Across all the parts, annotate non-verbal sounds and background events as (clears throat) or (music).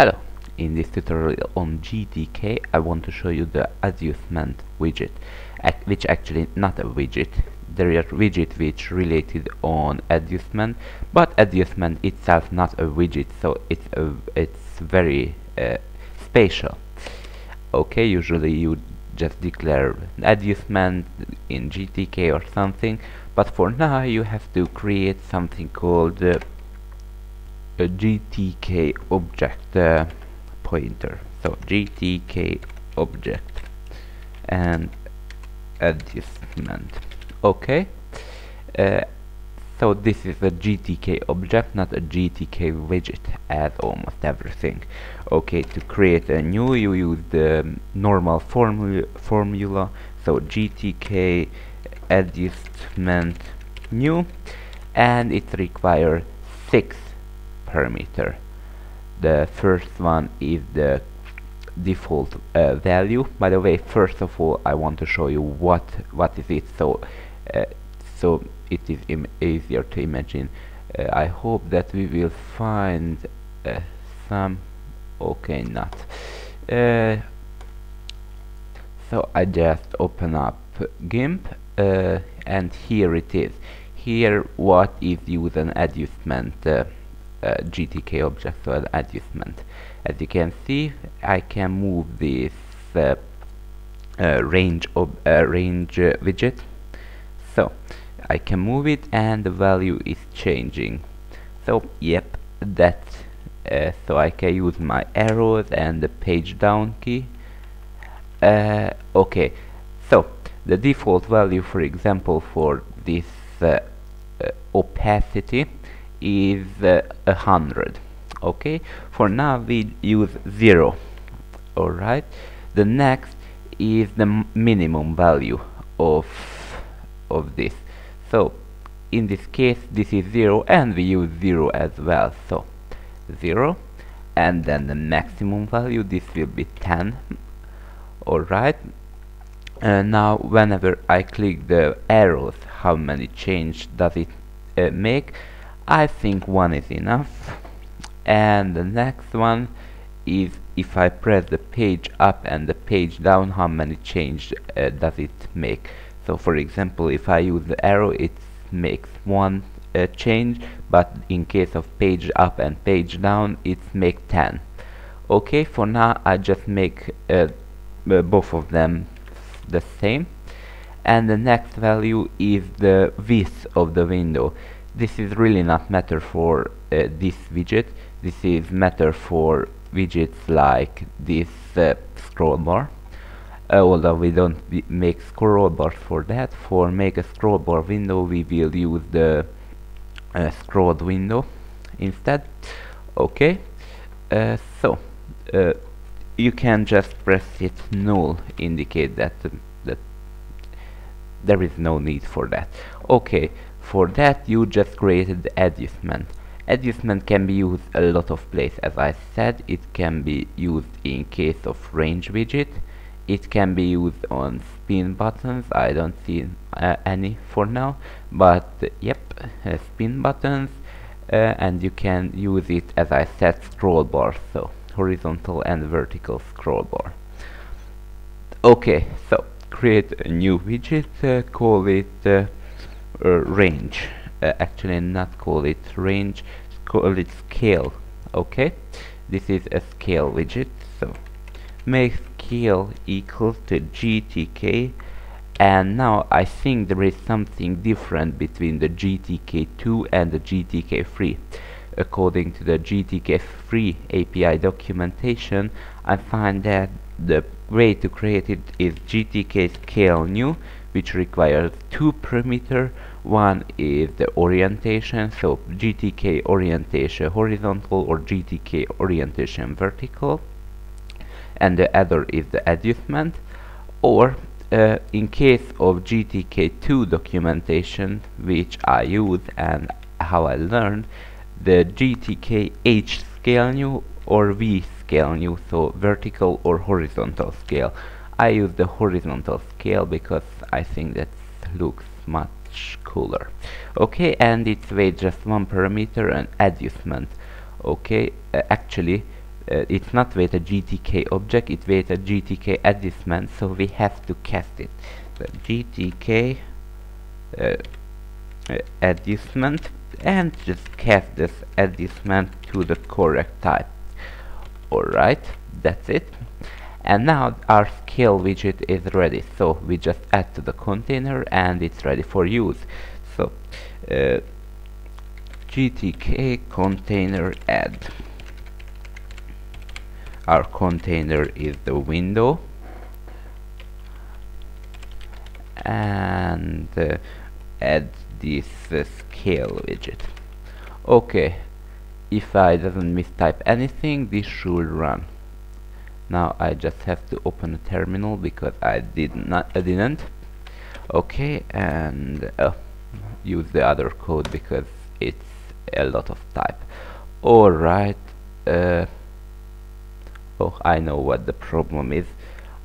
Hello! In this tutorial on GTK I want to show you the adjustment widget which actually not a widget there are widget which related on adjustment but adjustment itself not a widget so it's a, it's very uh, spatial okay usually you just declare adjustment in GTK or something but for now you have to create something called uh, a GTK object uh, pointer. So GTK object and adjustment. Okay. Uh, so this is a GTK object not a GTK widget as almost everything. Okay to create a new you use the normal formu formula. So GTK adjustment new and it requires six parameter. The first one is the default uh, value. By the way first of all I want to show you what what is it. So uh, so it is easier to imagine. Uh, I hope that we will find uh, some okay not. Uh, so I just open up GIMP uh, and here it is. Here what is use an adjustment uh, GTK object so adjustment. As you can see I can move this uh, uh, range of range widget. So I can move it and the value is changing. So yep that uh, so I can use my arrows and the page down key. Uh, okay so the default value for example for this uh, opacity is uh, a hundred. Okay? For now we use zero. Alright? The next is the minimum value of of this. So in this case this is zero and we use zero as well. So zero and then the maximum value this will be 10 alright? Uh, now whenever I click the arrows how many change does it uh, make I think one is enough. And the next one is if I press the page up and the page down how many change uh, does it make? So for example if I use the arrow it makes one uh, change but in case of page up and page down it makes 10 okay for now I just make uh, both of them the same. And the next value is the width of the window this is really not matter for uh, this widget. This is matter for widgets like this uh, scroll bar. Uh, although we don't make scroll bar for that for make a scroll bar window we will use the uh, scrolled window instead. Okay uh, so uh, you can just press it null indicate that that there is no need for that. Okay for that you just created the adjustment. Adjustment can be used a lot of places as I said. It can be used in case of range widget. It can be used on spin buttons. I don't see uh, any for now but uh, yep uh, spin buttons uh, and you can use it as I said scroll bar so horizontal and vertical scroll bar. Okay so create a new widget uh, call it uh, range. Uh, actually not call it range call it scale okay? This is a scale widget so make scale equal to GTK and now I think there is something different between the GTK2 and the GTK3 according to the GTK3 API documentation I find that the way to create it is GTK scale new which requires two parameter one is the orientation so GTK orientation horizontal or GTK orientation vertical. And the other is the adjustment. Or uh, in case of GTK2 documentation which I use and how I learned the GTK H scale new or V scale new so vertical or horizontal scale I use the horizontal scale because I think that looks much cooler. Okay and it's weight just one parameter and adjustment. Okay uh, actually uh, it's not with a GTK object it's with a GTK adjustment so we have to cast it. So GTK uh, uh, adjustment and just cast this adjustment to the correct type. Alright that's it and now our scale widget is ready. So we just add to the container and it's ready for use. So uh, gtk container add. Our container is the window. And uh, add this uh, scale widget. Okay. If I doesn't mistype anything this should run now I just have to open a terminal because I did not I didn't. Okay and uh, use the other code because it's a lot of type. Alright uh, oh I know what the problem is.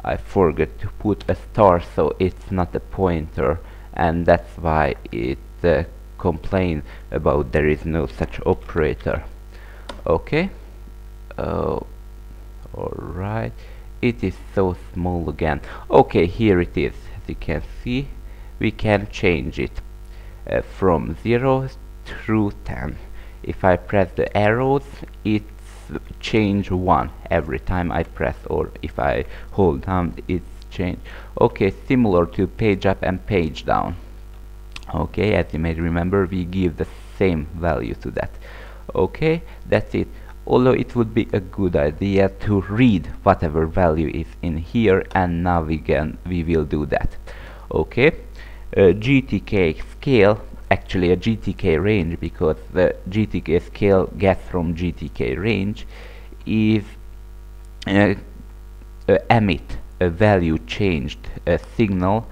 I forgot to put a star so it's not a pointer and that's why it uh, complain about there is no such operator. Okay uh, alright. It is so small again. Okay here it is. As you can see we can change it uh, from 0 through 10 if I press the arrows it's change 1 every time I press or if I hold down it's change. Okay similar to page up and page down. Okay as you may remember we give the same value to that. Okay that's it although it would be a good idea to read whatever value is in here and now we can we will do that. Okay. Uh, GTK scale actually a GTK range because the GTK scale gets from GTK range is uh, uh, emit a value changed a signal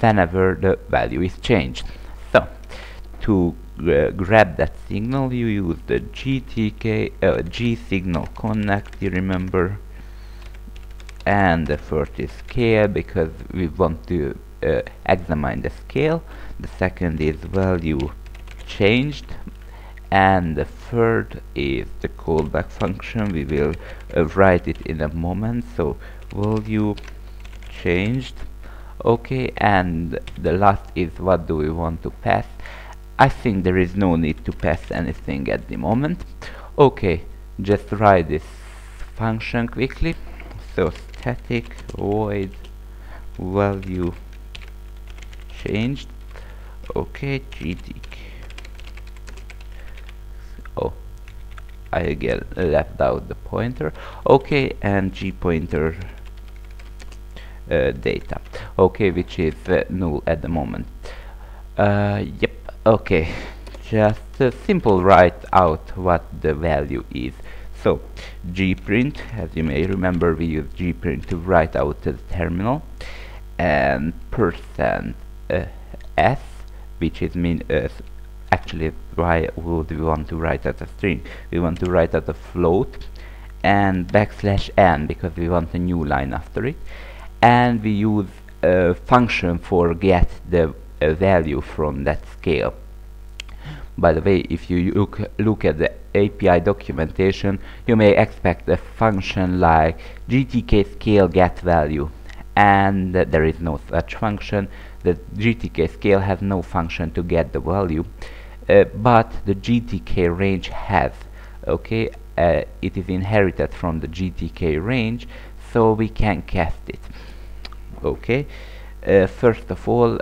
whenever the value is changed. So to uh, grab that signal you use the GTK uh, G signal connect you remember? And the first is scale because we want to uh, examine the scale. The second is value changed. And the third is the callback function. We will uh, write it in a moment. So value changed. Okay and the last is what do we want to pass I think there is no need to pass anything at the moment. Okay just write this function quickly. So static void value changed. Okay gtk oh I again left out the pointer. Okay and g pointer uh, data. Okay which is uh, null at the moment. Uh, yep okay just a simple write out what the value is. So gprint as you may remember we use gprint to write out the terminal and percent uh, s which is mean uh, actually why would we want to write out a string? We want to write out a float and backslash n because we want a new line after it. And we use a function for get the uh, value from that scale. By the way if you look look at the API documentation you may expect a function like gtk scale get value. And uh, there is no such function. The gtk scale has no function to get the value. Uh, but the gtk range has okay? Uh, it is inherited from the gtk range so we can cast it okay? Uh, first of all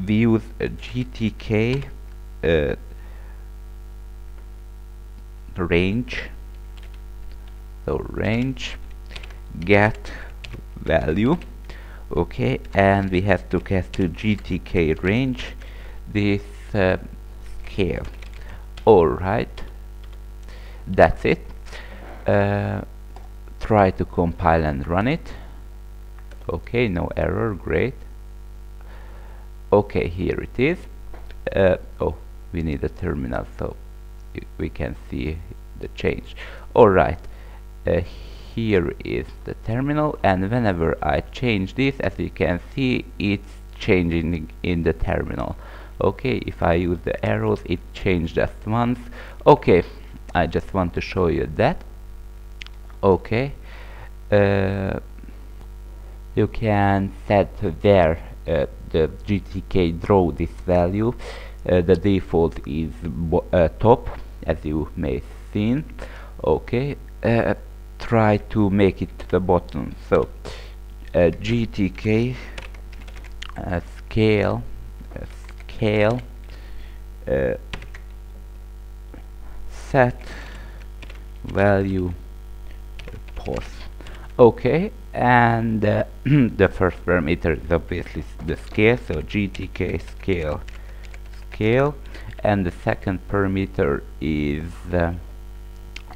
uh, we use GTK uh, range so range get value okay and we have to cast to GTK range this uh, scale. Alright that's it. Uh, try to compile and run it. Okay no error great okay here it is. Uh, oh we need a terminal so we can see the change. Alright uh, here is the terminal and whenever I change this as you can see it's changing in the terminal. Okay if I use the arrows it changed just once. Okay I just want to show you that. Okay. Uh, you can set where uh, the GTK draw this value uh, the default is uh, top as you may see okay uh, try to make it to the bottom. So uh, GTK uh, scale scale set value pos okay and uh, (clears throat) the first parameter is obviously the scale so gtk scale scale. And the second parameter is uh,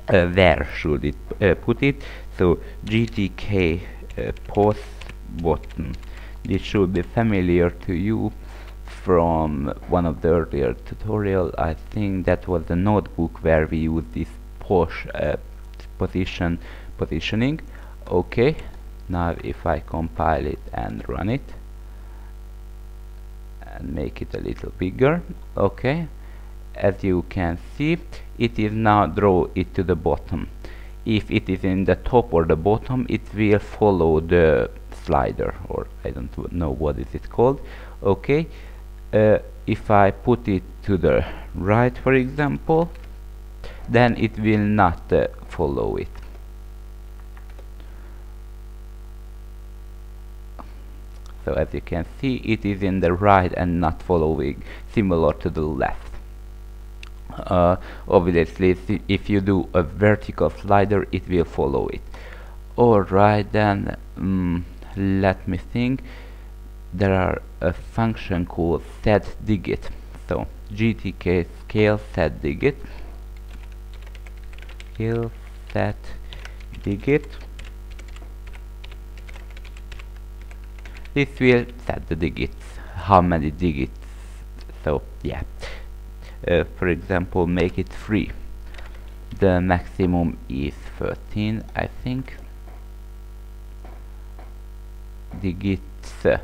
uh, where should it uh, put it? So gtk uh, pos bottom. This should be familiar to you from one of the earlier tutorial. I think that was the notebook where we use this push uh, position positioning okay now if I compile it and run it and make it a little bigger okay as you can see it is now draw it to the bottom. If it is in the top or the bottom it will follow the slider or I don't know what is it called. Okay uh, if I put it to the right for example then it will not uh, follow it so as you can see it is in the right and not following similar to the left. Uh, obviously if you do a vertical slider it will follow it. Alright then um, let me think. There are a function called set digit. So gtk scale set digit. Scale set this will set the digits. How many digits? So yeah. Uh, for example make it 3 the maximum is 13 I think. Digits uh,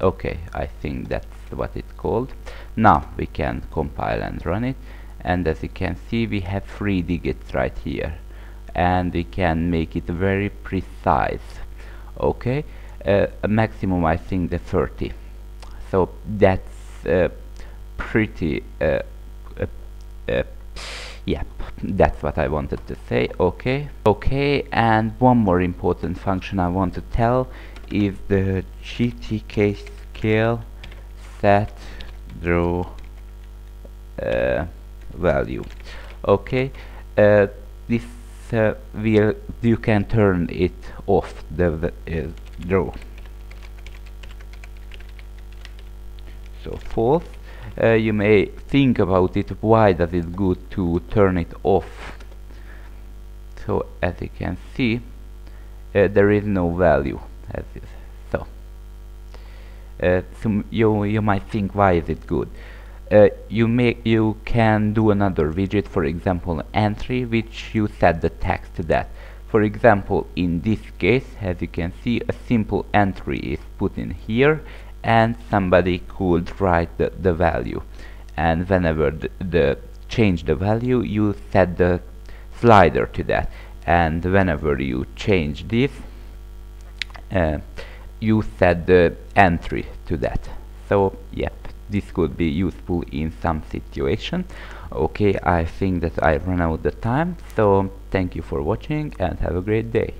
okay I think that's what it's called. Now we can compile and run it. And as you can see we have three digits right here. And we can make it very precise. Okay maximum I think the 30 so that's uh, pretty uh, uh, uh yeah that's what I wanted to say. Okay. Okay and one more important function I want to tell is the GTK scale set draw uh, value. Okay uh, this uh, will you can turn it off the draw so false uh, you may think about it why does it good to turn it off? So as you can see uh, there is no value as is so. Uh, so you you might think why is it good? Uh, you make you can do another widget for example entry which you set the text to that for example in this case as you can see a simple entry is put in here and somebody could write the, the value. And whenever the, the change the value you set the slider to that. And whenever you change this uh, you set the entry to that. So yep this could be useful in some situation okay I think that I run out the time so thank you for watching and have a great day